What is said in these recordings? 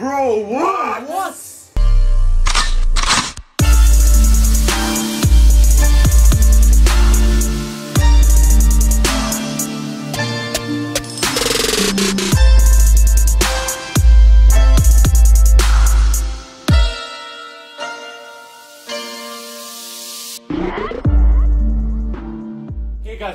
Bro, what? What?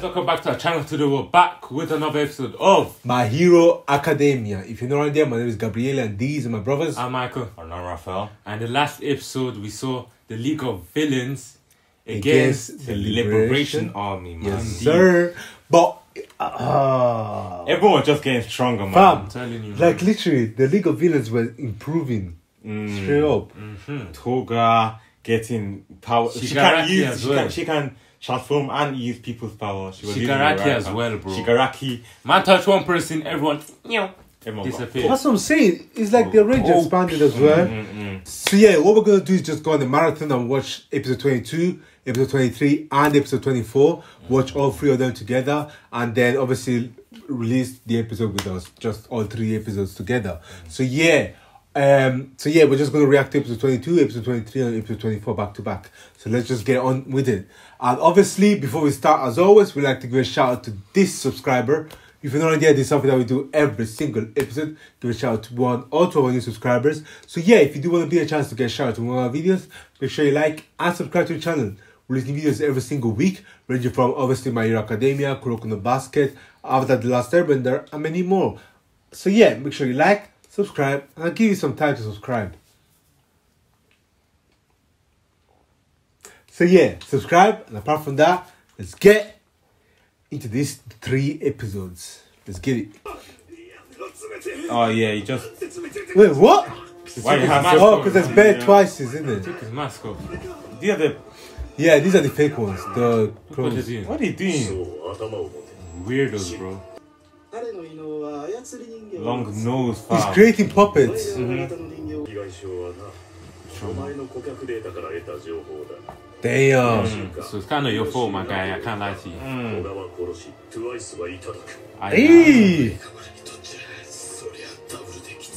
Welcome back to our channel. Today we're back with another episode of My Hero Academia. If you're not idea, my name is Gabriele and these are my brothers. I'm Michael. I'm not Raphael. And the last episode we saw the League of Villains Against against, the The Liberation Liberation Army, man. yes, sir. But, uh, Everyone was just getting stronger, man. fam, telling you, like man. literally, the League of Villains were improving Mm. straight up. Toga getting power. She Shigaraki can use. as She well. can, she can transform and use people's power. She was using Shigaraki Uraraka. as well, bro. Shigaraki. Man touch one person, everyone you know, Everyone got disappear. That's what I'm saying. It's like the range Oh. expanded as well. Mm-mm. So yeah, what we're gonna do is just go on the marathon and watch episode twenty two, episode twenty three, and episode twenty four. Watch all three of them together, and then obviously release the episode with us, just all three episodes together. So yeah, um, so yeah, we're just gonna react to episode twenty two, episode twenty three, and episode twenty four back to back. So let's just get on with it. And obviously, before we start, as always, we like to give a shout out to this subscriber. If you're not idea, this is something that we do every single episode. Give a shout out to one or to our new subscribers. So yeah, if you do want to be a chance to get a shout out to one of our videos, make sure you like and subscribe to the channel. We're releasing videos every single week, ranging from obviously My Hero Academia, Kuroko no Basket, Avatar The Last Airbender, and many more. So yeah, make sure you like, subscribe, and I'll give you some time to subscribe. So yeah, subscribe, and apart from that, let's get into these three episodes. Let's get it. Oh yeah, you just. Wait, what? Why you have oh, mask Oh, because there's bad twice, isn't it? Took his mask off. These are The. Yeah, these are the fake ones. The What is clones. he? What are you doing? Weirdos, bro. Long nose farm. He's creating puppets. Mm-hmm. Damn. Mm. So it's kind of your fault, my guy. I can't lie to you. Mm. Hey.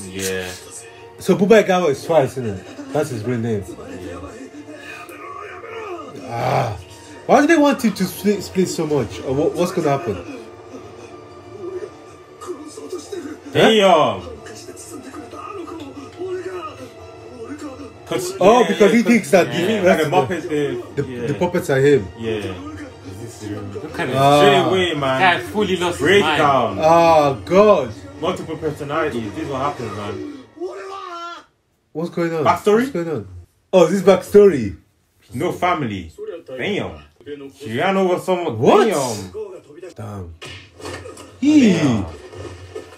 Yeah. So Bubaigawara is twice, isn't it? That's his real name. Yeah. Ah. Why do they want you to split, split so much? Or what, what's going to happen? としてる Damn. 貸して包んでくれたあの子を俺が俺が Cause, Oh, yeah, because he yeah, thinks that yeah, the, like rest the of Muppets, the, the, the, yeah. the puppets are him. Yeah. Look kind of Ah. Straight away, man. guy fully lost his mind. Breakdown. Oh God. Multiple personalities. This is what happens, man. 俺は What's going on? Backstory? What's going on? Oh, this is backstory. No family. そりゃ大変 Damn. だ俺の子 She ran over someone. What? Damn. 号が飛び出した Damn.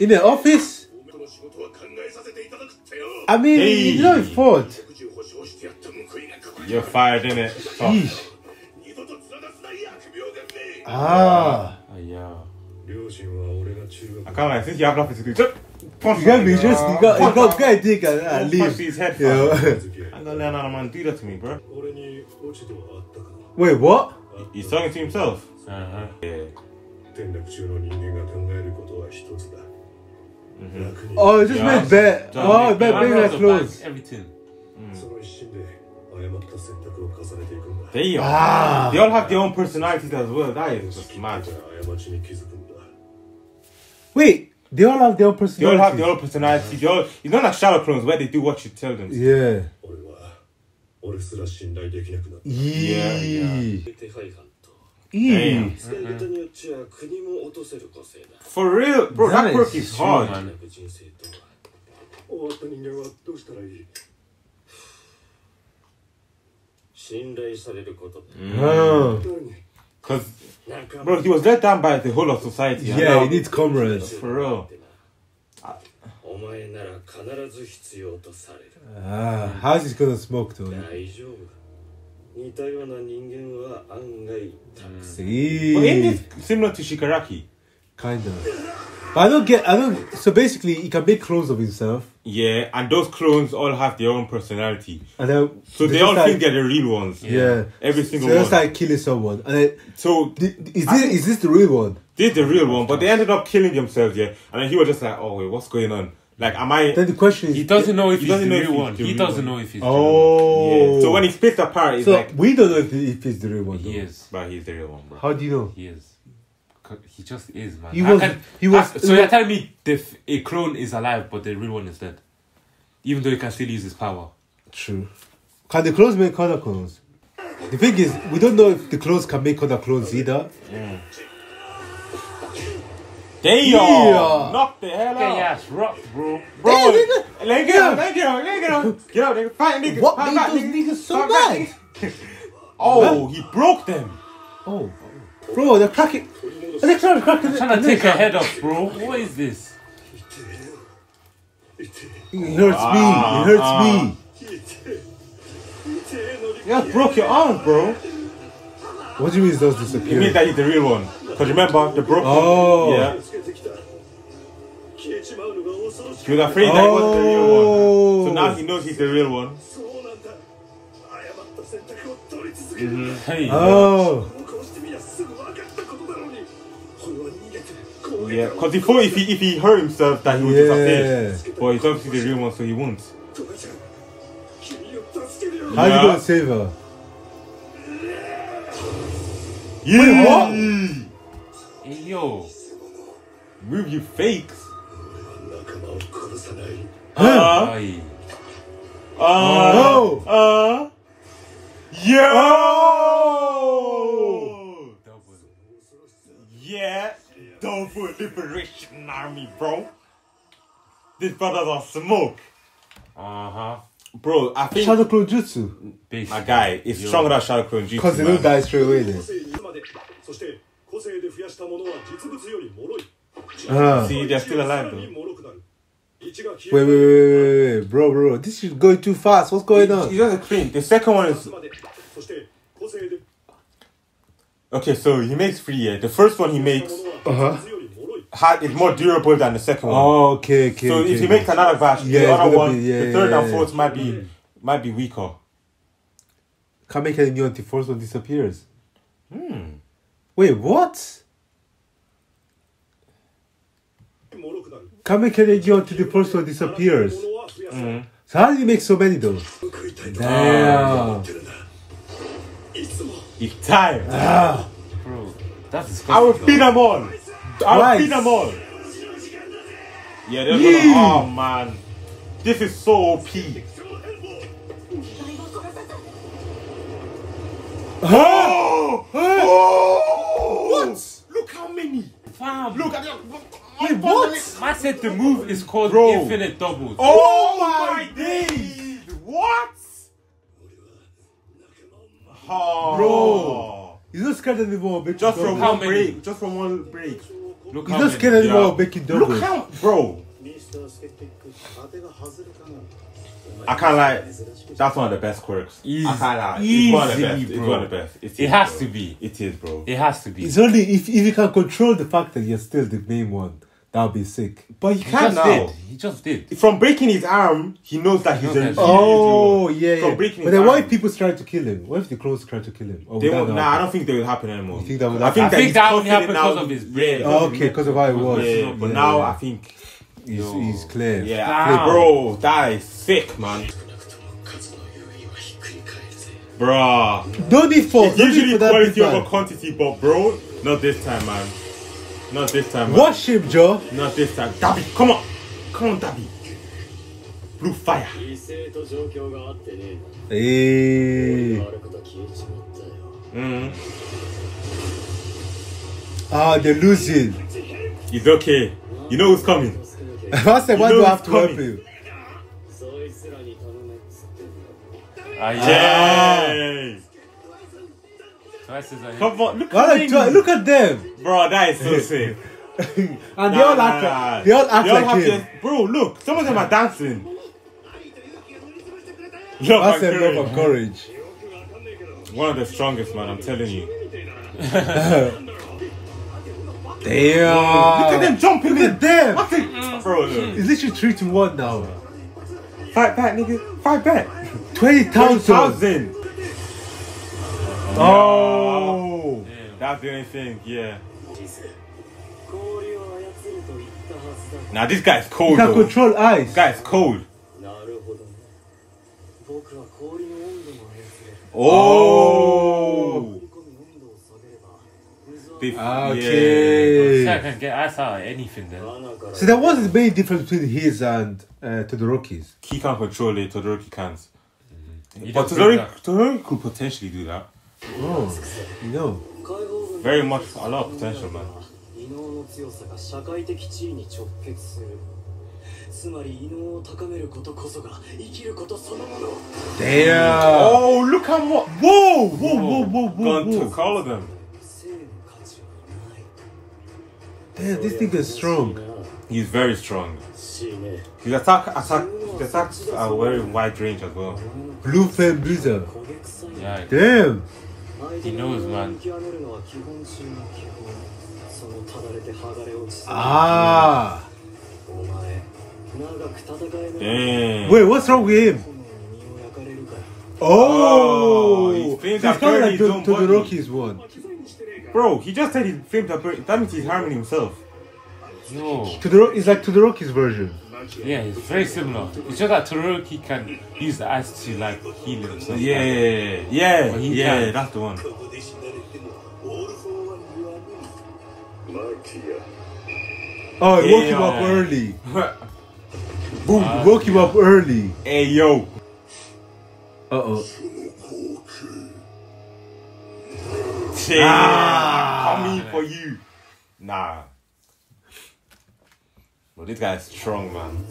in the office. I mean, hey. you know, Ford. You're fired, in it. Ah. ah. Yeah. I can't lie, since you have nothing to do, punch you got me just you got you got guy dick and uh, leave. Punch his head. Yeah. I'm gonna let another man do that to me, bro. Wait, what? He's talking to himself. Uh huh. Yeah. Mm-hmm. Oh, it just yeah, made bet. Oh, bet like close. Everything. Mm. They are. Ah. They all have their own personalities as well. That is just mad. Wait, they all have their own personalities. They all have their own personalities. All, it's not like Shadow Clones where they do what you tell them. Yeah. Yeah. yeah. 俺すら信頼できなくなった Yee. 手配犯と Yee. 使い方によっちゃ国も落とせる個性だ For real, bro. That quirk is hard. 人生とは終わった人間はどうしたらいい信頼されることだ Ah. 何 Cause, bro, he was let down by the whole of society. Yeah, he needs comrades. For real. お前なら必ず必要とされる Ah, how's he gonna smoke though? 大丈夫似たような人間は案外たくさん、But isn't similar to Shigaraki? Kind of. But I don't get. I don't. So basically, he can make clones of himself. Yeah, and those clones all have their own personality. And then, so they all like, think they're the real ones. Yeah, every single so one. So like killing someone. And then, so th- is this is this the real one? This is the real one, but they ended up killing themselves. Yeah, and then he was just like, "Oh wait, what's going on?" Like, am I? Then the question is, He doesn't know if He he's doesn't the know if real he's one. He doesn't know if he's the Oh, Yeah. So when he splits apart, it's so like, we don't know if, if he's the real one. one. Though. He is. but he's the real one, bro. How do you know? He is. He just is, man. He How was- can- he was- Ah, so you're telling me the f- a clone is alive, but the real one is dead, even though he can still use his power. True. Can the clones make other clones? The thing is, we don't know if the clones can make other clones either. Damn! Yeah. Knock the hell Get your out. ass rocked, bro. Bro, Damn, nigga. let get up, let get up, let get up. Get up, nigga. Fight, nigga. What Fight made back, those nigga. niggas so Fight back, mad? nigga. Oh, he broke them. Oh, bro, they're cracking. They're trying to crack I'm trying to take her head off, bro. What is this? It hurts Ah, me. It hurts ah. me. You just broke your arm, bro. What do you mean those disappeared? You mean that he's the real one? Because remember, the Brooklyn. Oh. Yeah. He was afraid oh. that was the real one. Oh. So now he knows he's the real one. Mm-hmm. Hey. Oh. Yeah, because he thought if he, if he hurt himself that he would yeah. disappear. But he's obviously the real one, so he won't. How yeah. you gonna save her? Yeah. What? And yo, review fakes. Uh, Ay. uh, oh. Uh, yo! Yeah, Liberation Army, bro. These brothers are smoke. Uh huh. Bro, I think Shadow Clone Jutsu. My guy is stronger than Shadow Clone Jutsu. Because he knew die straight away then. 性にいつまでそして個性で増やしたものは実物より脆い Ah. See, they're still alive さら though. に脆くなる一が消 Wait, え wait, wait, wait, wait, bro, bro. This is going too fast. What's going You on? know the thing. The second one い is つまでそして個性で okay. So he makes three. Yeah, the first one he 増や makes したものは実物より脆い had is more durable than the second one. Oh, okay, okay. so okay. if he makes another batch, Yeah, the it's other gonna one, be- yeah, the third yeah, and yeah. fourth might be might be weaker. Can't make any new until first one disappears. Wait, what? Kameke region to the person disappears. Mm. So how do you make so many though? Damn. It's time. Ah. Bro, that's disgusting. I will beat them all. I will beat them all. Yeah, they're gonna, oh man. This is so OP. Oh! oh! What? Look how many. Fam. Look at that. Wait, what? Man said the move is called Bro. Infinite Doubles. Oh, oh my days! What? Oh. Bro. He's not scared anymore of making Just from doubles. How one many? break. Just from one break. Look He's how not many. scared anymore Yeah. of making doubles. Look how, bro. I can't like. That's one of the best quirks. Easy, I can't like. It's one of the best. Bro. It's one of the best. It, is, it has bro. to be. It is, bro. It has to be. It's only if, if you can control the fact that you're still the main one. That'll be sick. But he, he can't now. Did. He just did. From breaking his arm, he knows that he he's a. Oh yeah, yeah. From breaking but then, arm, why people trying to kill him? What if the clones try to kill him? Oh, they won't, nah. I don't think that will happen anymore. You think that would happen? I think I that, think that, that only happened because of his brain. Oh, okay, because of how it was. Yeah, but yeah, now yeah. I think He's, he's clear. Yeah, bro, that is thick, man. Bruh. Don't need for. It's don't usually need for quality over quantity, but bro, not this time, man. Not this time, man. Watch Joe. Not this time. Dabi, come on. Come on, Dabi. Blue fire. Hey. Mm. Ah, they're losing. It's okay. You know who's coming if I said, why do I have to help you? Ah, yes. Come on, look at, look, look at them. Bro, that is so sick. and nah, they all nah, act, nah. they all act they all like him. Just, bro, look, some of them are dancing. Love That's and love and courage. One of the strongest, man. I'm telling you. Damn. Look at them jumping in there. Mm. bro, it's literally three to one now. Fight back, nigga. Fight back. 20,000. 20,000. Oh. Damn. That's the only thing, yeah. Now this guy's cold. He can though. control ice. This guy's cold. Oh 水は They- Okay. So I can get ice out of anything then. 穴から So that was the main difference between his and uh, Todoroki's. He can't control it. Todoroki can't. You But don't bring Todoroki, that. Todoroki could potentially do that. Oh, you know. 解放軍 Very much a lot of potential, man. 異能の強さが社会的地位に直結するつまり異能を高めることこそが生きることそのもの Damn. Oh, look at what! Whoa, whoa, whoa, whoa, whoa, Gone whoa. took all of them. Damn, this nigga is strong. He's very strong. His attack, attack, his attacks are very wide range as well. Blue Flame Blizzard. Yeah. Damn. He knows, man. Ah. Damn. Wait, what's wrong with him? Oh, oh he's, he's kind of like the, Todoroki's one. Bro, he just said he filmed her birthday. That means he's harming himself. No. To the it's like Todoroki's version. Yeah, it's very similar. It's just that Todoroki can use the ice to like heal himself. Yeah, yeah, yeah, yeah. That's the one. Oh, it woke him up early. Boom, woke him up early. Hey yo. Uh oh. Shit. Ah. I mean for you. Nah. Well, this guy's strong, man.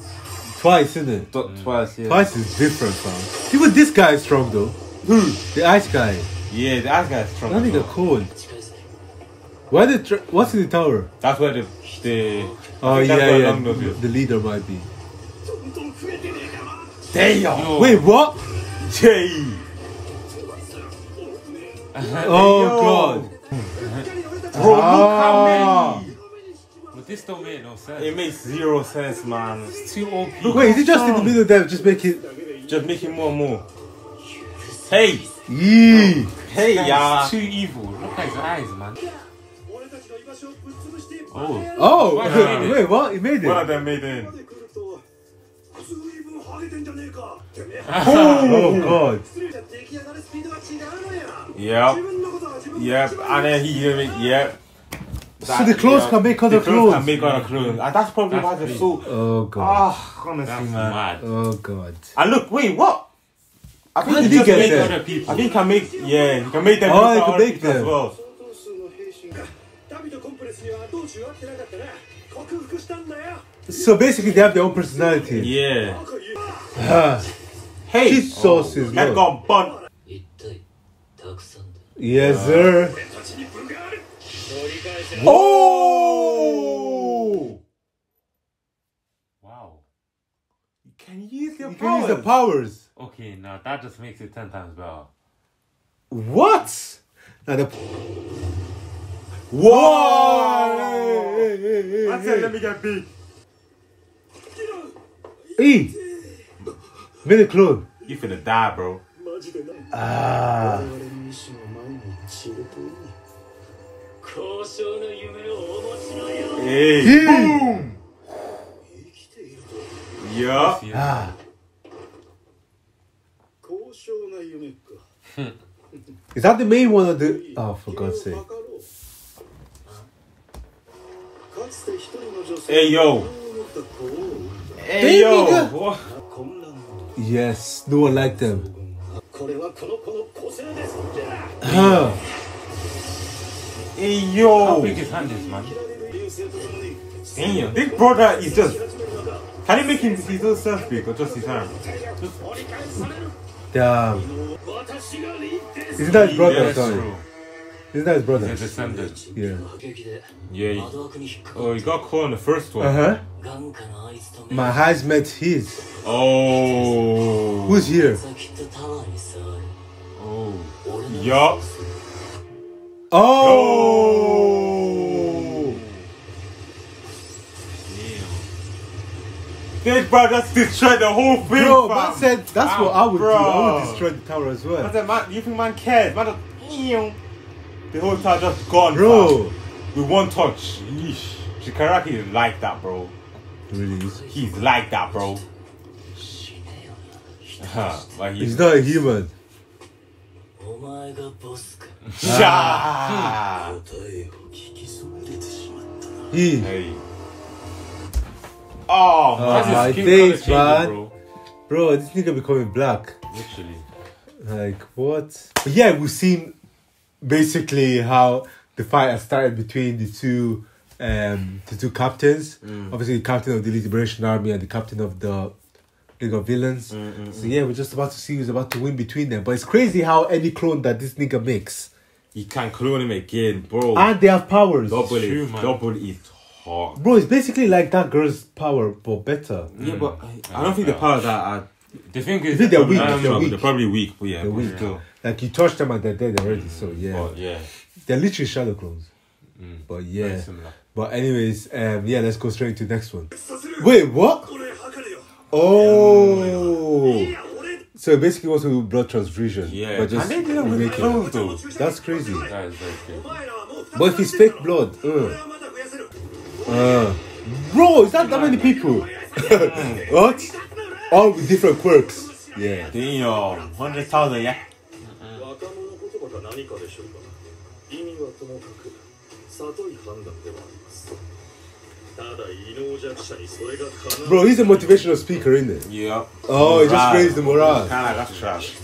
Twice, isn't it? Mm. Twice, yeah. Twice is different, fam. Even this guy is strong, though. Who? The ice guy. Yeah, the ice guy is strong. I think the cold. Why the tr- what's in the tower? That's where the the oh yeah yeah the, the leader might be. Damn. Yo. Wait, what? Jay. Uh-huh. oh god. Bro, look how ah. many. But this don't make no sense. It makes zero sense, man. It's too OP. Look, wait, is it just in the middle there? Just make it. Just make it more and more. Hey. Yee. Hey, yeah. It's too evil. Look at his eyes, man. Oh. Oh. Wait, what? He made it. What have they made it? Oh, oh god. Yep. Yep. And then he hit it. Yep. That, so the clothes yeah, can make other clothes. clothes. Can make other clothes, and that's probably that's why they're so. Oh god. Oh, honestly, that's man. Mad. Oh god. And look, wait, what? I think he, can make other people. I think can make. Yeah, you can make them. Oh, you can make them as well. So basically, they have their own personality. Yeah. Hey! Cheese sauce is gone bun. Yes, uh, sir. Oh! Wow. You can use your you powers. Can use the powers. Okay, now that just makes it ten times better. What? Now the. Whoa! Oh! Hey, hey, hey, I said, let me get beat. E. Made a clone. You finna die, bro. Ah. Hey. hey. Boom. Yeah. Ah. Is that the main one of the? Oh, for God's sake. Hey yo. Hey yo. Yes, no one liked them. Huh. Hey, yo. How big his hand is, man? Big Brother is just. Can you make him his own self big or just his arm? Just... Damn. Isn't that his brother? Sorry. Isn't that his brother? His descendant. Yeah. Yeah. Oh, he got caught in the first one. Uh huh. My eyes met his. Oh. Who's here? Oh. Yup. Oh. oh. Damn. Big brother destroyed the whole thing. Bro, fam. man said that's ah, what I would bro. do. I would destroy the tower as well. Man said, man, you think man cares? Man, the whole time just gone, bro. Fam. With one touch. Yeesh. Shigaraki is like that, bro. Really? He's like that, bro. like he's, he's not a human. Yeah. he. Hey. Oh, man. Uh, thanks, man. Bro. bro, this nigga becoming black. Literally. Like, what? But yeah, we've seen basically how the fight has started between the two um the two captains. Mm. Obviously the captain of the Liberation Army and the captain of the League of Villains. Mm, mm, so yeah, we're just about to see who's about to win between them. But it's crazy how any clone that this nigga makes. You can clone him again, bro. And they have powers. double True, is man. double is hard. Bro, it's basically like that girl's power, but better. Yeah, but I, I don't think the powers are, are the thing is, they're weak. They're, weak. they're probably weak. But yeah, they're weak. Yeah. Like you touch them and they're dead already. Mm. So yeah, but, yeah, they're literally shadow clones. Mm. But yeah, but anyways, um, yeah, let's go straight to the next one. Wait, what? Oh. So basically was a blood transfusion. Yeah. But just and they didn't it. Oh, that's crazy. That is very. But if it's fake blood, uh. Uh. bro, is that that many people? what? all with different quirks. Yeah. Damn, hundred thousand, yeah. Bro, he's a motivational speaker, isn't it? Yeah. Oh, he just raised the morale. Kinda that's trash.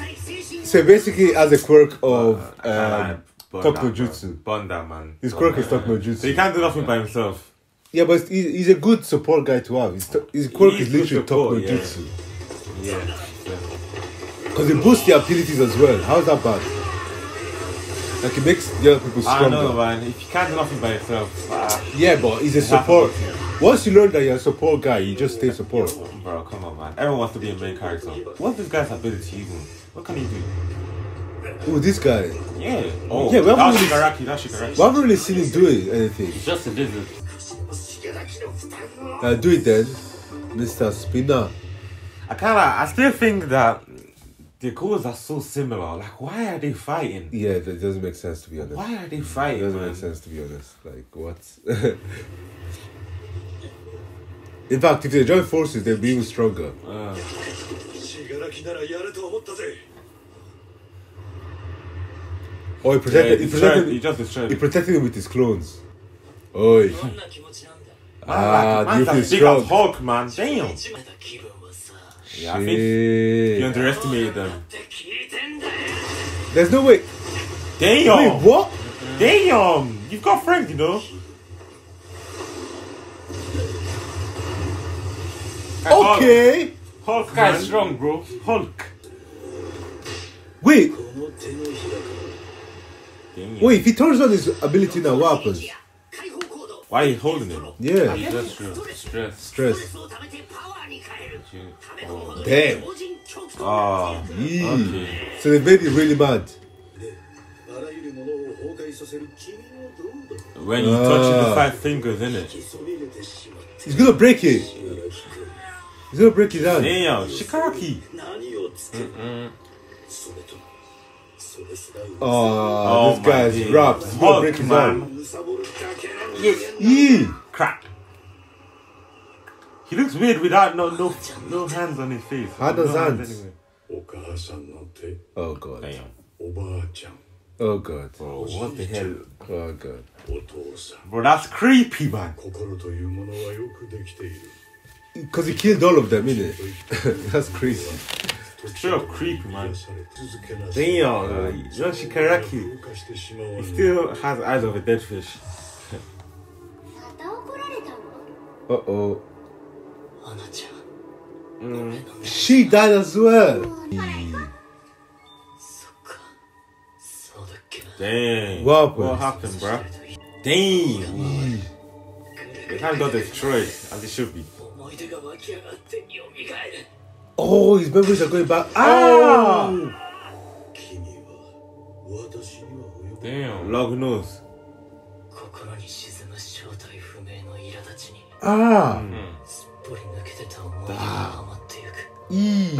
So basically, as a quirk of um, Talk no Jutsu. Bonda, man. His quirk is Talk no Jutsu. He can't do nothing by himself. Yeah, but he's, he's a good support guy to have. His, his quirk He's is literally talk support, no yeah. jutsu. Yeah. Because it boosts their abilities as well. How's that bad? Like it makes the other people stronger. I know, man. If you can't do nothing by yourself, ah, Yeah, but he's a have support. go to Once you learn that you're a support guy, you just stay support. bro, come on, man. Everyone wants to be a main character. What's this guy's ability even? What can he do? Oh, this guy. Yeah. Oh, Yeah, we haven't that's really- Shigaraki. That's Shigaraki. We haven't really seen him do anything. It's just a lizard. Uh, do it then, Mr. Spinner. I kind of, I still think that the goals are so similar. Like, why are they fighting? Yeah, that doesn't make sense to be honest. Why are they fighting? It doesn't man? make sense to be honest. Like, what? In fact, if they join forces, they'll be even stronger. Uh. Oh, he protected. Yeah, he, he, protected he, he, protected him with his clones. Oi. Ah, man's as big Hulk, man. Damn. Yeah, you underestimated them. There's no way. Damn. Wait, what? Damn. You've got friends, you know. Okay. Hulk, Hulk strong, bro. Hulk. Wait. Damn. Wait, if he turns on his ability now, what happens? Why are you holding it? Yeah. Stress. Stress. Stress. Oh. Damn. Ah. Oh. Okay. So the baby really bad. When you uh. touch the ah. five fingers, in it. He's gonna break it. He's gonna break his down. Damn, Shikaki. Ah, Mm-mm. Oh, oh, this guy's rapped. He's gonna break his arm. Yes. Ew. Crap. He looks weird without no no no hands on his face. How does no hands? hands anyway. Oh god. Damn. Oh god. Bro, what the hell? Oh god. Bro, that's creepy, man. Because he killed all of them, innit? that's crazy. Straight up creepy, man. Damn, uh, Yoshikaraki. He still has eyes of a dead fish. Uh oh. She died as well. Dang. What happened? What happened, bruh? Dang. They can't got destroyed, as it should be. Oh, his memories are going back. Ah! Oh. Damn. Log nose. ああ、すっぽり抜けてた思いがはまってゆくいい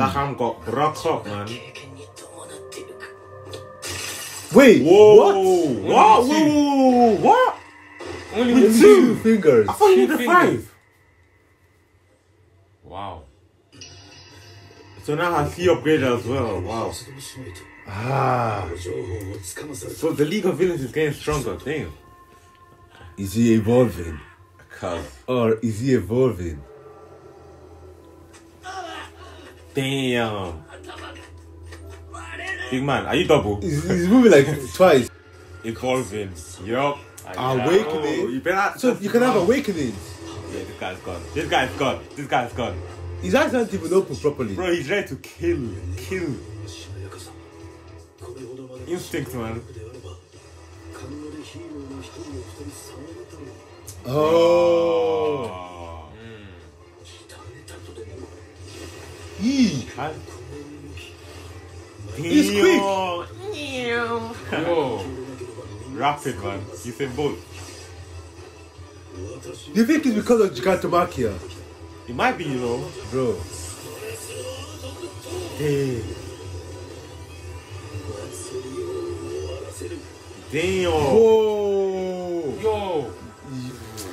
Wait, what? Whoa, whoa, whoa, whoa, whoa, what? Only with two. two fingers. I thought you needed five. Wow. So now I see upgrade as well. Wow. Ah, So the League of Villains is getting stronger. Damn. is he evolving? Or is he evolving? Damn. Big man, are you double? He's, he's moving like twice. Evolving. Yup. Awakening. Oh, you better so you can have awakenings. Yeah, this guy's gone. This guy's gone. This guy's gone. His eyes aren't even open properly. Bro, he's ready to kill. Kill. Instinct, man. Oh. Mm. Yee. I, He's quick. Yo. Rapid, man. You said both. Do you think it's because of Gigantomachia? It might be, you know. Bro. Hey. Damn. Whoa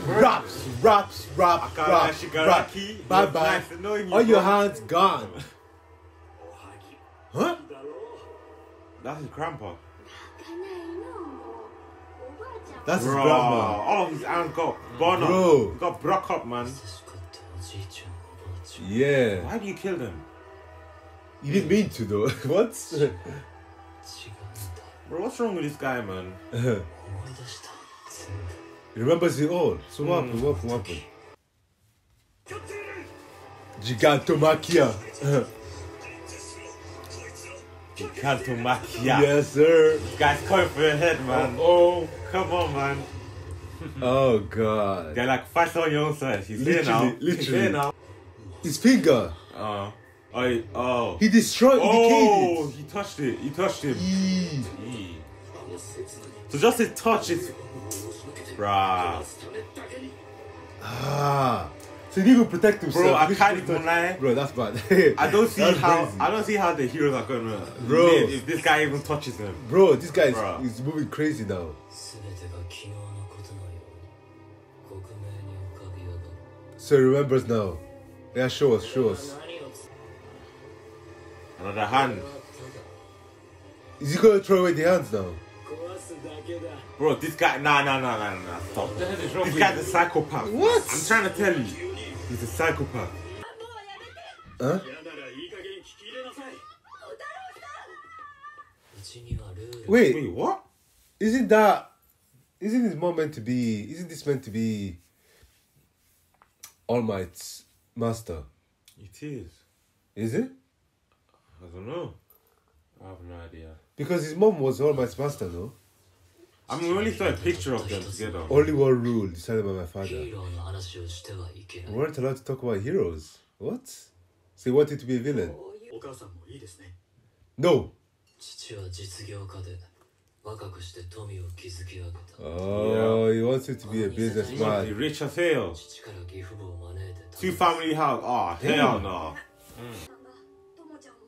raps, raps, rap, rap, rap. Bye bye. All your hands gone. Huh? That's his grandpa. That's Bro, his grandma. All of his hands got burn up. Bro. Got broke up, man. Yeah. Why do you kill them? You didn't mean to, though. what? Bro, what's wrong with this guy, man? He remembers it all. So what happened? What happened? What happened? Gigantomachia. Gigantomachia. Yes, sir. This guy's coming for your head, man. Oh, oh. come on, man. oh, God. They're like, fight on your own side. He's literally, here now. Literally. He's here now. His finger. Uh, I, oh. He destroyed Oh, he, he touched it. He touched him. E. E. So just a touch is. Bruh. Ah. So you need to protect himself. Bro, I can't even lie. Bro, that's bad. I don't see how crazy. I don't see how the heroes are gonna bro. live if this guy even touches them. Bro, this guy is, is moving crazy now. So he remembers now. Yeah, show us, show us. Another hand. Is he gonna throw away the hands now? Bro, this guy, nah, nah, nah, nah, nah, stop. This guy's a psychopath. What? I'm trying to tell you, he's a psychopath. Huh? Wait, wait, what? Isn't that? Isn't this mom meant to be? Isn't this meant to be? All Might's master. It is. Is it? I don't know. I have no idea. Because his mom was All Might's master, though. I mean, we only saw a picture of them together. Only one rule decided by my ヒ father. We weren't allowed to talk about heroes. What? So he wanted to be a villain? No. 父は実業家で若くして富を築き上げた Oh, he wants him to be a He businessman. rich as hell. 父から義父母を招いて Two family house. Oh, hell no. ともちゃんも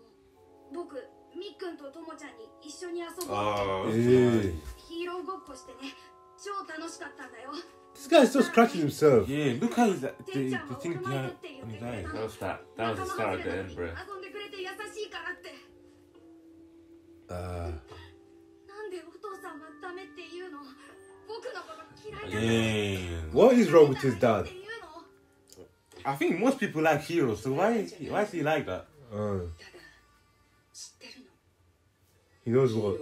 僕みっくんとともちゃんに一緒に遊ぼうって Oh, Hey. ヒーローごっこしてね超楽しかったんだよ This guy's still scratching himself. Yeah, look how he's the, the thing behind on his eye. That was that. That was the start of the end, bro. Uh. Damn. What is wrong with his dad? I think most people like heroes, so why is he, why is he like that? Uh. He knows what.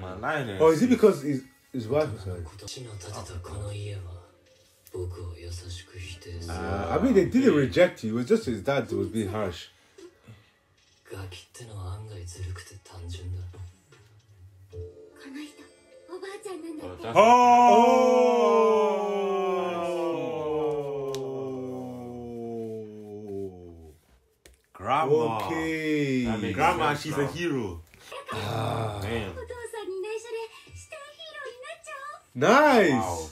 は大変だってこと Man, lying Oh, is it because his his wife was like? 父の建てたこの家は僕を優しく否定する Uh, I mean, they didn't reject you. It was just his dad who was being harsh. ガキってのは案外ずるくて単純だこの人おばあちゃんなんだ Oh, って that's Oh. Grandma. Okay. That makes Grandma, sense she's now. a hero. Damn. お Nice. Wow.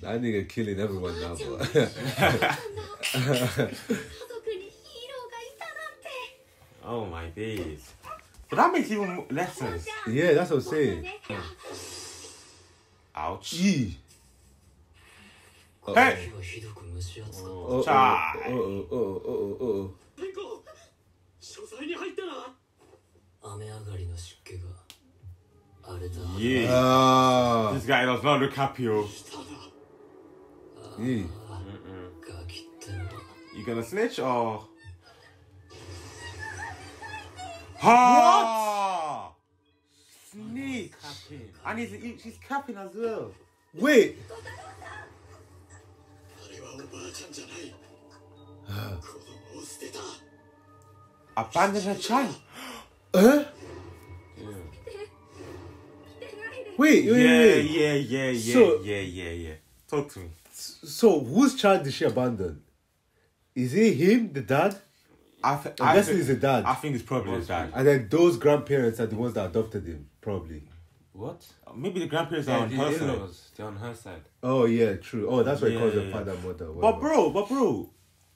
That nigga killing everyone now, 家 bro. 族にヒーローがいたなんて Oh my days. But that makes even more- less sense. yeah, that's what I'm saying. Ouch. Gee. Hey! ひどく蒸し暑かっ Uh oh. Uh Chai. oh. Uh oh. Uh oh. Uh oh. た天候書斎に入ったな雨上がりの湿気が荒れた Yeah. Ah. This guy does not look You gonna snitch or? What? Snitch. And he's, she's capping as well. Wait. Abandon her child. huh? Wait. Wait. Yeah, Wait. wait. yeah, yeah, yeah, So- yeah, yeah, yeah. Talk to me. So whose child did she abandon? Is it him, the dad? I, th- I'm I guessing thi- it's the dad. I think it's probably his dad. And then those grandparents are the ones that adopted him, probably. What? Maybe the grandparents are on her side. in-laws. They're on her side. Oh yeah, true. Oh, that's why he calls Yeah, them yeah. father and mother. But bro, but bro,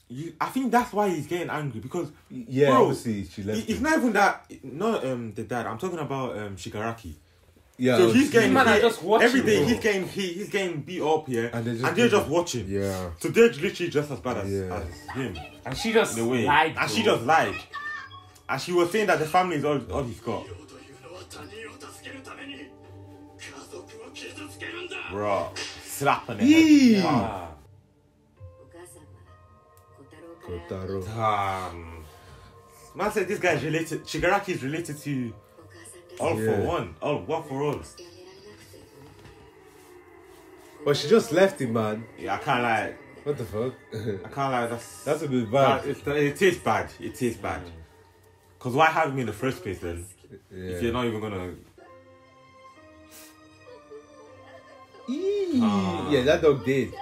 you, I think that's why he's getting angry because yeah, bro, obviously she left. it- it's him. not even that. Not um the dad. I'm talking about um Shigaraki. Yeah, so he's getting man, hit, just watching, everything. Bro. He's getting heat. He's getting beat up here, yeah? and they're just, and they're just watching. Yeah. So they're literally just as bad as, yeah. as him. And she just lied. Bro. And she just lied. And she was saying that the family is all, all he's got. Bro, slapping it. Wow. Damn. Man said this guy's related. Shigaraki's related to. All yeah. for one. All one for all. But she just left him, man. Yeah, I can't lie. What the fuck? I can't lie. That's that's a bit bad. That, it is bad. It is bad. Cause why have me in the first place then? Yeah. If you're not even gonna. Ah. Yeah, that dog did.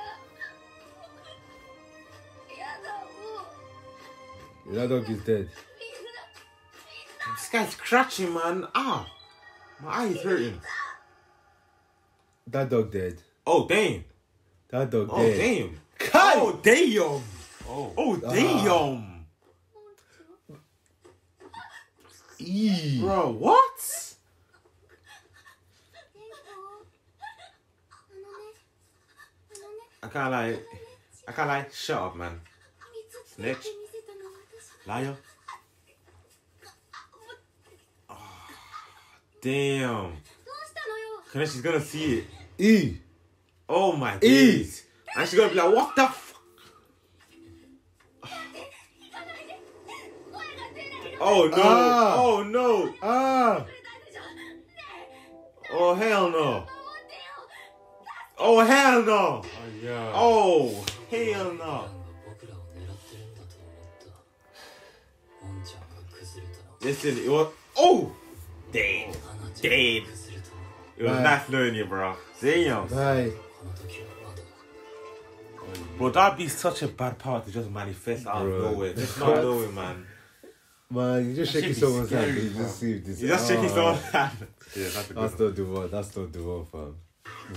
That dog is dead. This guy's scratching, man. Ah, My eye is hurting. That dog dead. Oh, damn. That dog oh, dead. Damn. Oh, damn. Oh, oh. oh damn. Oh, damn. Bro, what? I can't like, I can't like, shut up, man. Snitch. Liar. Damn. Cause she's gonna see it. E. Oh my days. E. And she's gonna be like, what the fuck? Oh no! Ah. Oh no! Ah! Oh hell no! Oh hell no! Oh, yeah. oh hell no! Listen, it was. Oh! Damn! Dave, It was Aye. life learning, bro. Damn. Aye. Bro, that'd be such a bad power to just manifest out of nowhere. Just out of nowhere, man. Man, you just shaking someone's scary, hand. You just see this. You just oh, shaking someone's hand. yeah, that's, that's not the one. That's not the one, fam.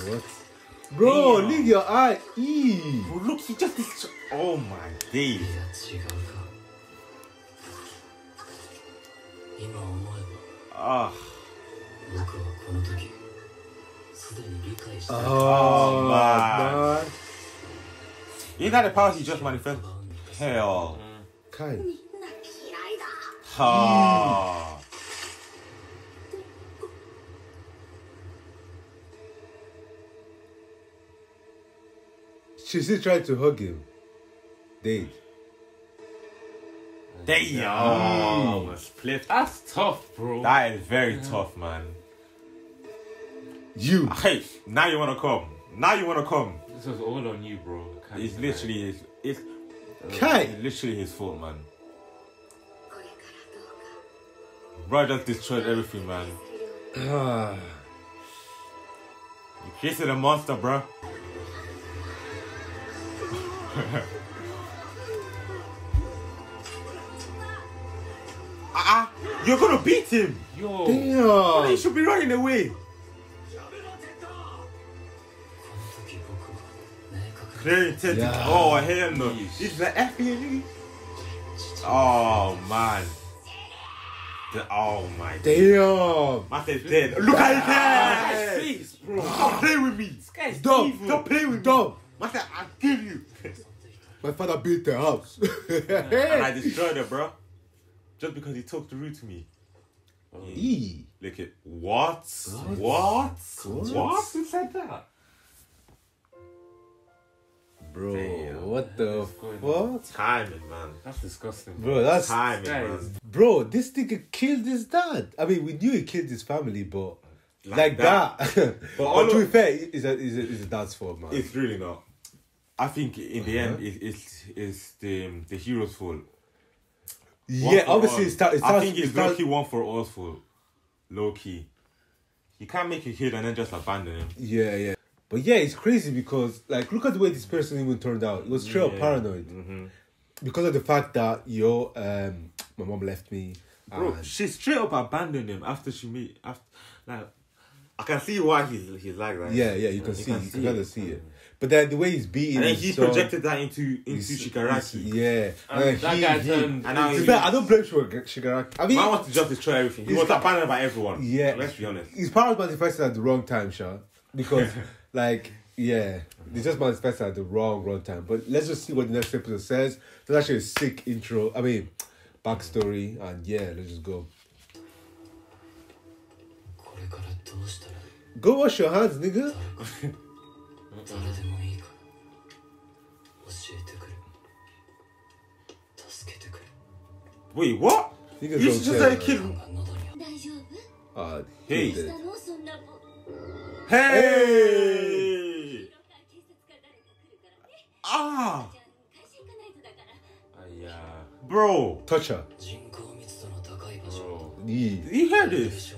What? Bro, Damn. leave your eye. E. Bro, look, he just. Is... Oh my days. Ah. Oh my god. Ain't that a policy just manifest? Hell. Kind. Oh. She still tried to hug him. Date. Damn. Oh, flipped. That's tough, bro. That is very tough, man. You. Hey, now you wanna come. Now you wanna come. This was all on you, bro. Can't it's literally his. It's, uh, it's literally his fault, man. Bro just destroyed everything, man. you created a monster, bro. Ah, uh-uh. you're gonna beat him. Yo, Damn. he should be running away. Clear intent. Yeah. Oh hell no. Yeesh. This is the FBI. Oh man. The, oh my. Damn. Man said dead. Look at his head. Face, bro. Stop playing with me. This guy's Dumb. evil. Stop playing with me. Dumb. Man said, I kill you. My father built the house. and I destroyed it, bro. Just because he talked rude to me. Eee. Look at what? What? What? Who said that? Bro, Damn. what the going fuck? Timing, man. That's disgusting. Bro, that's Timing, Guys. man. bro. This nigga killed his dad. I mean, we knew he killed his family, but like, Like that. that. but all to be of- fair, it's a it's a, it's a dad's fault, man. It's really not. I think in the end, uh-huh. it, it's it's the the hero's fault. One yeah, obviously, it's, it starts. It I starts. think it it's starts- low key one for all's fault. Low key. You can't make a kid and then just abandon him. Yeah, yeah. But yeah, it's crazy because like look at the way this person even turned out. It was straight up paranoid Mm-hmm. because of the fact that yo, um, my mom left me. Bro, she straight up abandoned him after she meet after like I can see why he's he's like that. yeah, yeah, you can You see, can you see can kind of see it. But then the way he's beating, And then he projected that into into Shigaraki. Yeah, And And that he- guy he- turned. And now To be he- fair, I don't blame Shigar- Shigaraki. I mean, Man wants to just destroy everything. He was abandoned by everyone. Yeah. Let's be honest. he's probably manifested at the wrong time, Sha. Because, Like, yeah. It's just my expected at the wrong wrong time. But let's just see what the next episode says. That's actually a sick intro. I mean, backstory. And yeah, let's just go. Go wash your hands, nigga. Wait, what? You should just let a kid. Uh, hey. Hey! hey! Ah! Bro! Touch her. Bro. he heard this?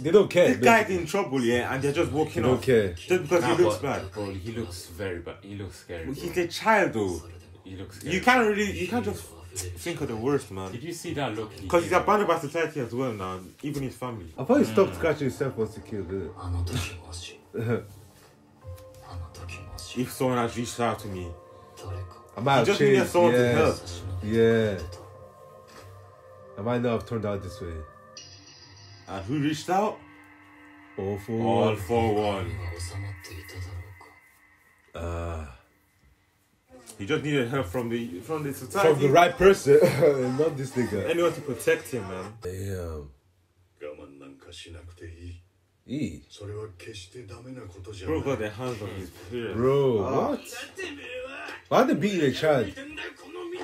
They don't care. This guy's in trouble, yeah, and they're just walking they don't care. Just because Nah, he looks bad. Bro, he looks very bad. He looks scary. He's a child, though. He looks scary. You can't really, you can't just Think of the worst, man. Did you see that look? Because he's abandoned by society as well now, even his family. I thought he stopped mm. scratching himself once he killed her. if someone has reached out to me, I might have just changed. needed someone yes. to help. Yeah. I might not have turned out this way. And who reached out? All for All one. All for one. Uh. He just needed help from the from the From society. the right person, not this nigga. Anyone to protect him, man. Damn. 我慢なんかしなくていい E. それは決してダメなことじゃない Bro got their hands on his parents. Bro, what? Why they beating a child? てんだよこの道をガ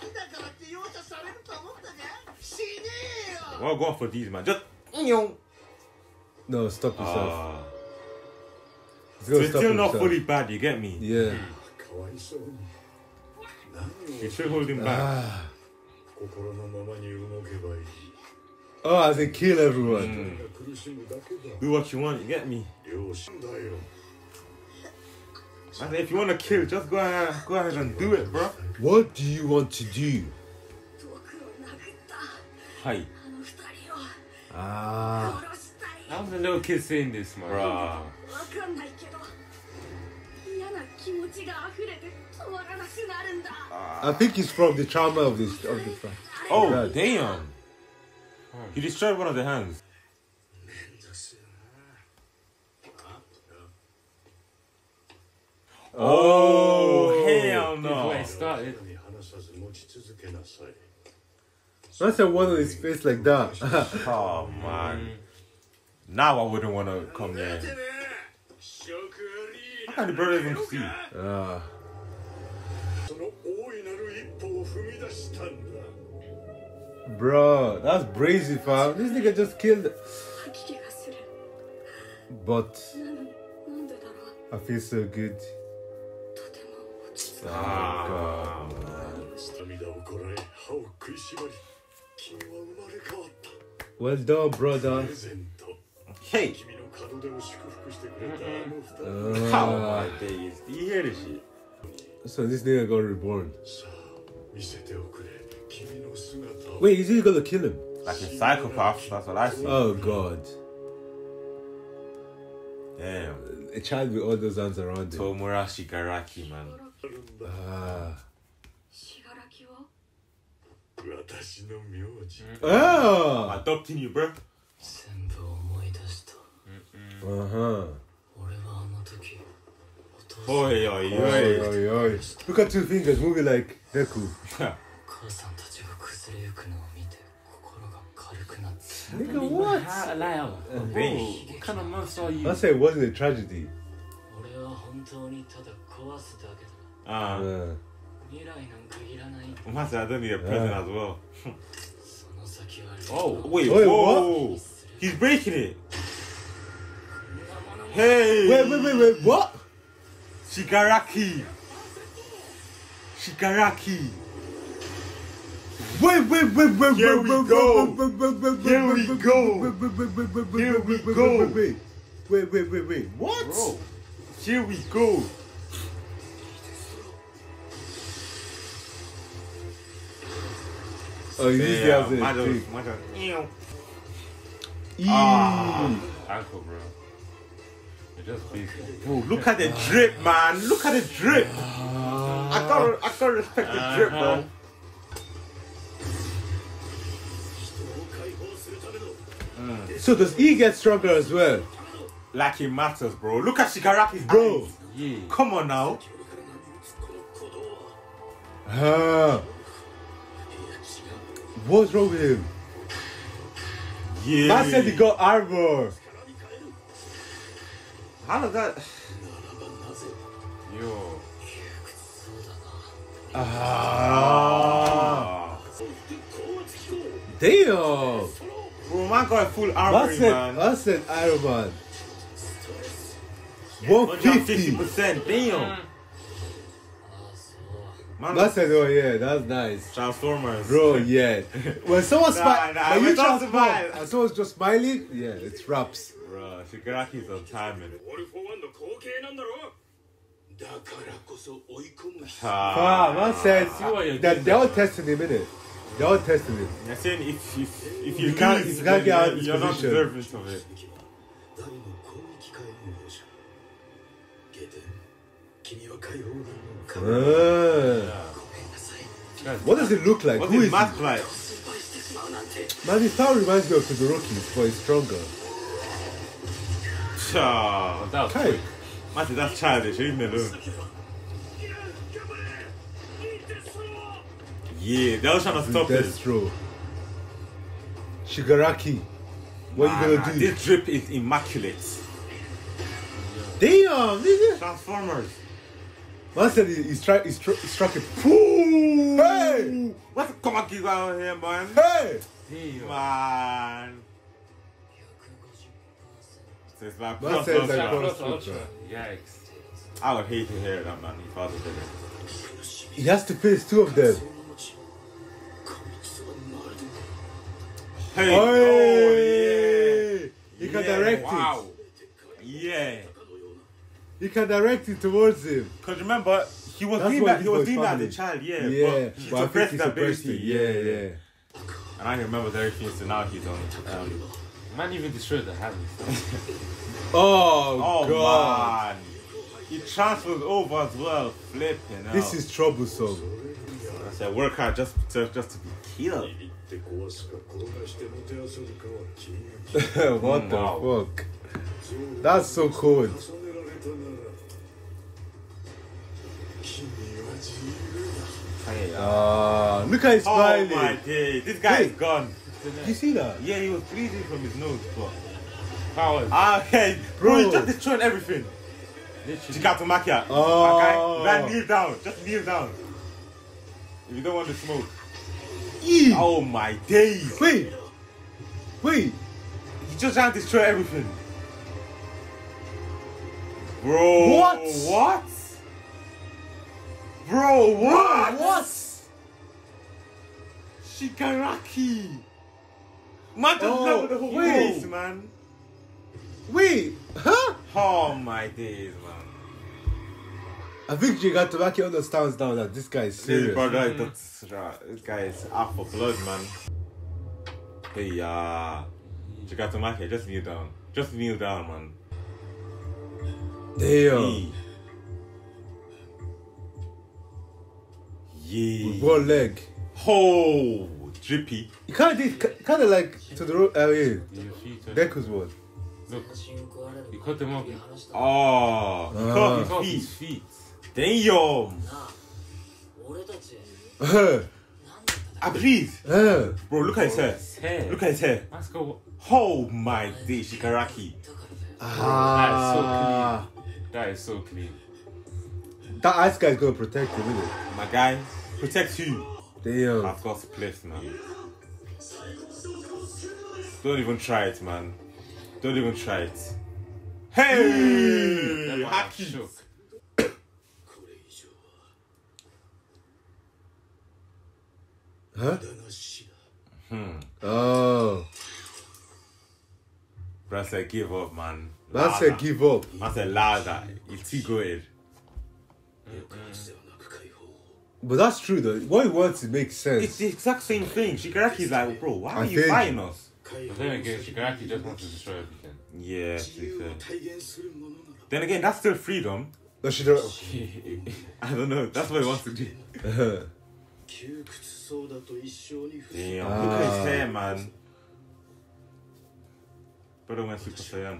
キだからって容赦されると思ったか死ねえよ Well, go on for these, man. Just. No, stop yourself. Ah. He's So gonna it's stop still not himself. fully bad, you get me? Yeah. He's still him back. Ah. Oh, as they kill everyone. Hmm. Do what you want, you get me. And if you want to kill, just go ahead, go ahead and do it, bro. What do you want to do? Hi. Ah. I was a little kid saying this, man. Bruh. I think it's from the trauma of this of the front. Oh damn! He destroyed one of the hands. Oh, oh hell no! That's a one on his face like that. oh man! Now I wouldn't want to come there. 食あり How can the brother even see? ah. その大いなる一歩を踏み出したんだ Bro, that's brazy, fam. This nigga just killed. 吐き気がする But なのになんでだろう I feel so good. とても落ち着 Oh か God. 涙をこらえ歯を食いしばり君は生まれ変わった Well done, プ brother. レゼント Hey. 君の門出を祝福してくれたあの二人 How Ah. my days. Do you hear this shit? So this nigga got reborn. さあ見せておくれ君の姿を Wait, is he gonna kill him? Like a psychopath. That's what I see. Oh God. Damn. A child with all those hands around him. Tomurashi Garaki, man. あるんだ Ah. 信楽を私の名字 Ah. Adopting you, bro. 全部思い出した Uh huh. 俺はあの時 Oi, oi, Oi, oi. oi. Look at two fingers moving like Deku. 母さんたちが崩れゆくのを見て心が軽くなって Nigga, what? Baby. What kind of monster are you? I say it wasn't a tragedy. 俺は本当にただ壊すだけだ Uh, Uh, 未来なんかいらない Master, I don't need a present as well. その先は Oh, Wait, Wait, whoa! He's breaking it. Hey! wait, wait, wait, wait. What? Shigaraki. Shigaraki. Wait, wait, wait, wait, Here wait, we wait, go. wait, wait, wait, wait, Here we go. Here we go. Wait, wait, wait, wait, wait, wait. What? bro. Here we go. Oh, you it as a Majo, thing. Ew. Eee. Ankle, bro. Just look at the drip, man. Look at the drip. I can't, I can't respect the drip, bro. Mm. So does he get stronger as well? Like it matters, bro. Look at Shigaraki's bro. Yeah. Come on now. Uh, what's wrong with him? Yeah. I said he got armor. How does that? Yo. Ah. Damn. Bro, man got a full armory, man. That's an Iron Man. 150. 150%. Damn. That's it. oh yeah, that's nice. Transformers. Bro, yeah. when someone's smiling, you smiling? and someone's just smiling, yeah, it's raps. Shigaraki's on timing. Ah, man says that they'll test him, innit? They'll test him. They're if, if, if you, you can't, lose, can't get out of this you're not deserving of it. Uh, what does it look like? What's Who is Matt like? Man, his power reminds me of Todoroki's, but he's stronger. Oh, that was Matthew, that's childish, isn't it? Look? Yeah, they was trying to stop it. throw. Shigaraki, what nah, you gonna nah, do? This drip is immaculate. Damn, nigga. Transformers. Man said he, he, stri- he, stri- he struck it. Hey! What's the come on, out here, man? Hey! Damn. Man. It's my plus Yikes. I would hate to hear that, man. If I was a. He has to face two of them. Hey! Oh, yeah. He yeah. can direct wow. it. Yeah. He can direct it towards him. Because remember, he was deemed, he was deemed as a child, yeah. Yeah. But. Yeah, yeah. And I remember Derek so now he's on. Um, Man even destroyed the Hammies. oh, oh God. man. He transfers over as well, flipping out. This is troublesome. I said, work hard just to, just to be killed. what wow. the fuck? That's so cool. Uh, ah, look at his oh, smiling. Oh my day, this guy is gone gone. you see that? Yeah, he was bleeding from his nose, but Powers. ah, okay, bro, Bro. he's just destroying everything. Literally. Gigantomachia. Oh. Okay, man, kneel down. Just kneel down. If you don't want to smoke. Eee. Oh my days. Wait, wait. He's just trying to destroy everything. Bro. What? What? Bro, what? What? Shigaraki. Man just Oh, the whole wait. man. Wait, huh? Oh my days, man. I think Gigantomaki understands now that this guy is serious. brother, that's, right, this guy is out for blood, man. Hey, uh, Gigantomaki, just kneel down. Just kneel down, man. Damn. Hey. Yeah. With one leg. Oh, drippy. You kind of did, kind of like to the road. Oh uh, yeah, Deku's what. Look, you cut them off. Oh, you ah. cut off ah. his feet. feet. Damn. I ah, please. Uh. Bro, look at his hair. hair. Look at his hair. Let's go. Oh my day, Shigaraki. Ah. That is so clean. That is so clean. That ice guy is gonna protect you, isn't it? My guy, protect you. Damn. I've got spliffs, man. Don't even try it, man. Don't even try it. Hey! Haki! huh? Hmm. Oh. Bruh said give up, man. That's a give up. Bruh said louder. It's going. Mm-hmm. 抑圧ではなく解放 But that's true though. What he wants it makes It's sense. the exact same thing. Shigaraki's like, bro, why I are you think- fighting us? 解 But 放 then again, Shigaraki just wants to destroy everything. Yeah, to 自 be 由 fair. を体現するものなら Then again, that's still freedom. No, she don't. I don't know. That's what he wants to do. 窮屈そうだと一生に不 Damn, 幸 look at his hair, man. Brother went Super Saiyan.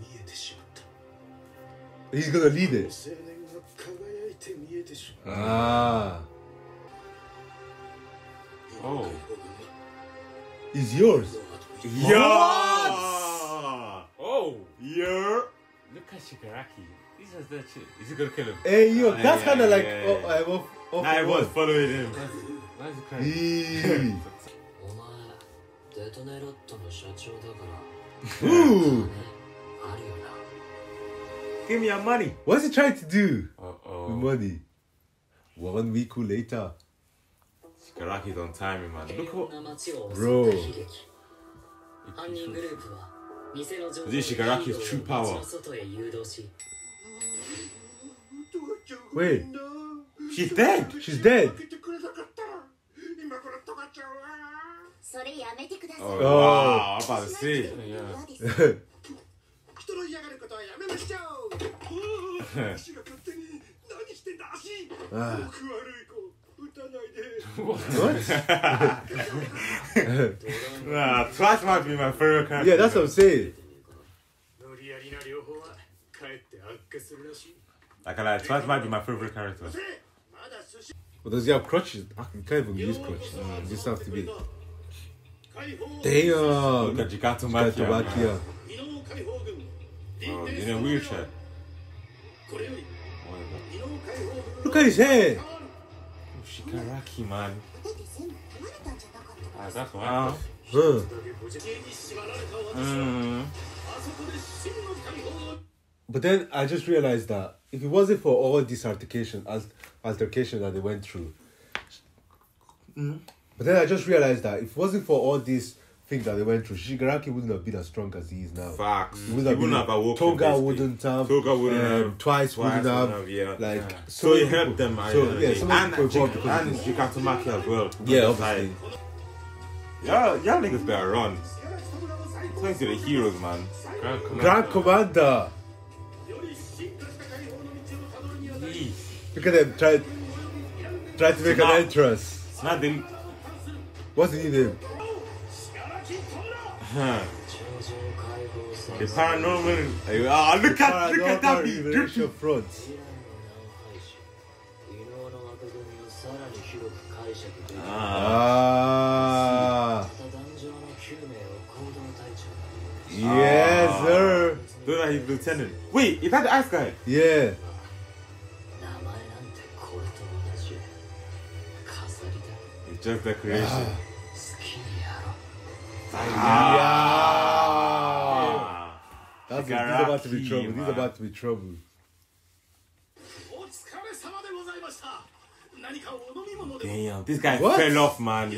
見えてしまった He's gonna lead 青 it. 年が輝 いて見えてしまっ Ah, た Oh. 解放軍は he's yours. その後に Yeah! Oh! Yeah! Look at Shigaraki. He's just that shit. Is he gonna kill him? Hey, yo, Ah, that's yeah, kind of like yeah, oh, yeah. I'm off. off I the was wall. following him. Why is he crying? Eee. お前デトネロットの社長だから Ooh, 金あるよな Give me your money. What's he trying to do? Uh oh. Money. One week later. Shigaraki's on time, man. Look what. Bro. This is Shigaraki's true power. Wait. She's dead. She's dead. Oh, oh. wow. I'm about to see. Yeah. の嫌がることはやめましょう足が勝手に何してんだ足僕悪い子打たないで Yeah, that's what I'm saying. Does he have crutches? I can, can't use crutches. Uh, just have to be. Damn! Look at Gigantomachia. Oh, in a wheelchair. Look at his head! Oh, Shigaraki, man. Ah, that's wow. Huh. Mm. But then I just realized that if it wasn't for all these altercation, altercation that they went through, mm. but then I just realized that if it wasn't for all these think that they went through, Shigaraki wouldn't have been as strong as he is now. Facts. He wouldn't have, he wouldn't have awoken, Toga basically. wouldn't have. Toga wouldn't um, have. Twice, twice wouldn't have. have yeah. Like, yeah. So, so helped them. So, so yeah, so and and Gigantomaki as well. Yeah, obviously. Y'all, y'all niggas better run. Thanks to the heroes, man. Grand Commander. Look at them try, try to make an entrance. Snap. What's his name? The paranormal. Oh, look at paranormal look at that beautiful front. Ah. Yes, ah. sir. Look at his lieutenant. Wait, is that the ice guy? Yeah. It's just the creation. Ah. Ah. Yeah. That's Shigaraki, a, about to be trouble. Man. This about to be trouble. Damn, this guy what? fell off, man.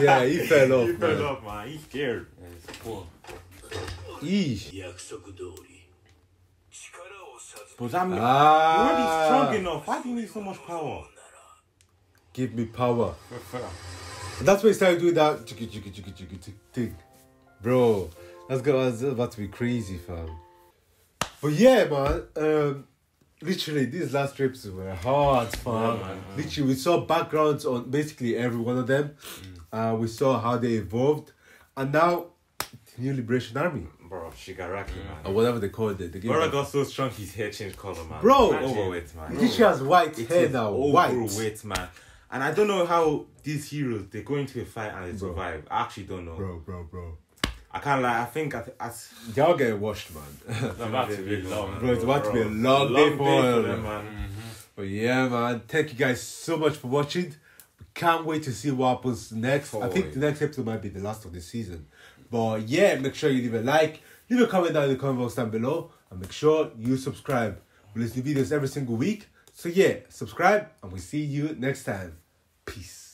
yeah, he fell off. he man. off, man. He's scared. Eesh. But I'm ah. already strong enough. Why do you need so much power? Give me power. And that's when he started doing that chiki chiki chiki chiki tick tick. Bro, that's, go- that's about to be crazy, fam. But yeah, man. Um, literally these last trips were hard, fun. literally, we saw backgrounds on basically every one of them. Uh, we saw how they evolved, and now the New Liberation Army Bro, Shigaraki, man. or whatever they called it. They gave Bro got so strong his hair changed color, man. Bro! overweight, man. He literally has white It hair is now. White. overweight, man. And I don't know how these heroes they go into a fight and they Bro. survive. I actually don't know. Bro, bro, bro. I can't lie. I think I, th- I s- Y'all getting washed, man. It's about to be long. Bro, it's about to be a Bro, long day for day them, them, man. But yeah, man. Thank you guys so much for watching. We can't wait to see what happens next. I think the next episode might be the last of the season. But yeah, make sure you leave a like, leave a comment down in the comment box down below, and make sure you subscribe. We listen to videos every single week. So yeah, subscribe, and we'll see you next time. Peace.